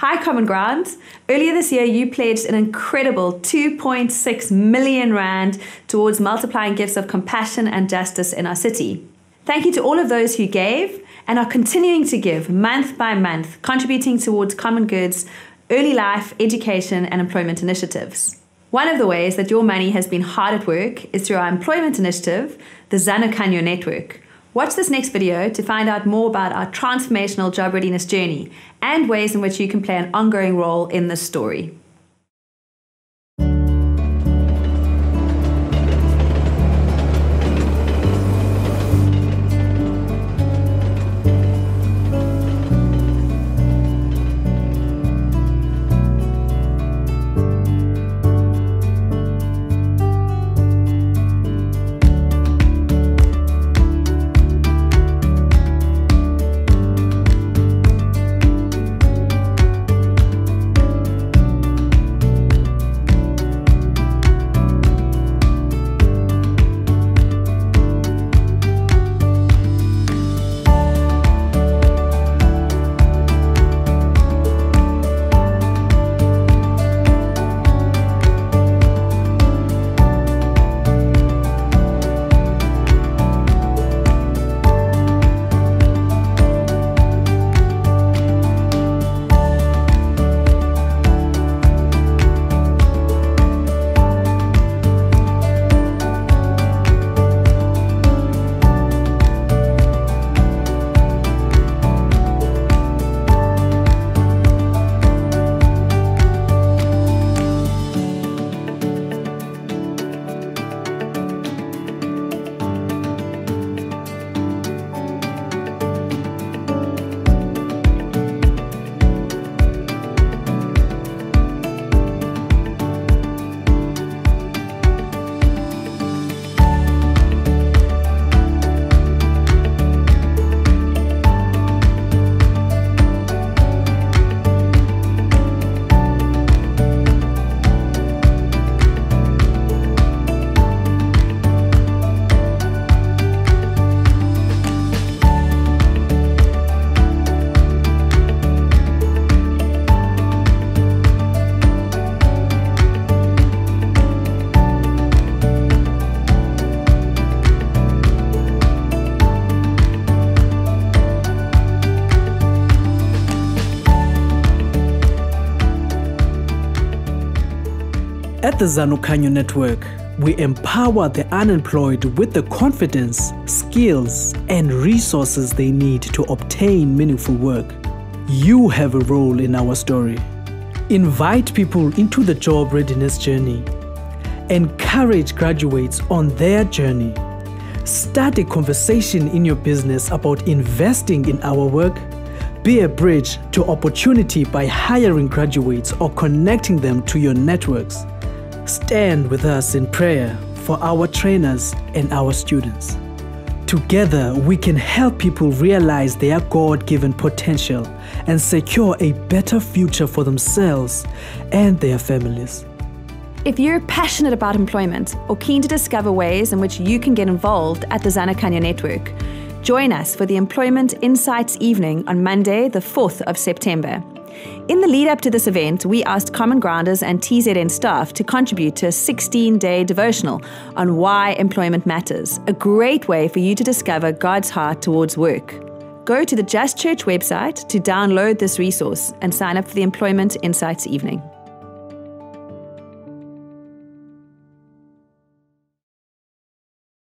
Hi, Common Ground. Earlier this year, you pledged an incredible 2.6 million Rand towards multiplying gifts of compassion and justice in our city. Thank you to all of those who gave and are continuing to give month by month, contributing towards common goods, early life, education, and employment initiatives. One of the ways that your money has been hard at work is through our employment initiative, the Zanokhanyo Network. Watch this next video to find out more about our transformational job readiness journey and ways in which you can play an ongoing role in this story. At the Zanokhanyo Network, we empower the unemployed with the confidence, skills, and resources they need to obtain meaningful work. You have a role in our story. Invite people into the job readiness journey. Encourage graduates on their journey. Start a conversation in your business about investing in our work. Be a bridge to opportunity by hiring graduates or connecting them to your networks. Stand with us in prayer for our trainers and our students. Together, we can help people realize their God given potential and secure a better future for themselves and their families. If you're passionate about employment or keen to discover ways in which you can get involved at the Zanokhanyo Network, join us for the Employment Insights Evening on Monday, the 4th of September. In the lead up to this event, we asked Common Grounders and TZN staff to contribute to a 16 day devotional on why employment matters, a great way for you to discover God's heart towards work. Go to the Just Church website to download this resource and sign up for the Employment Insights Evening.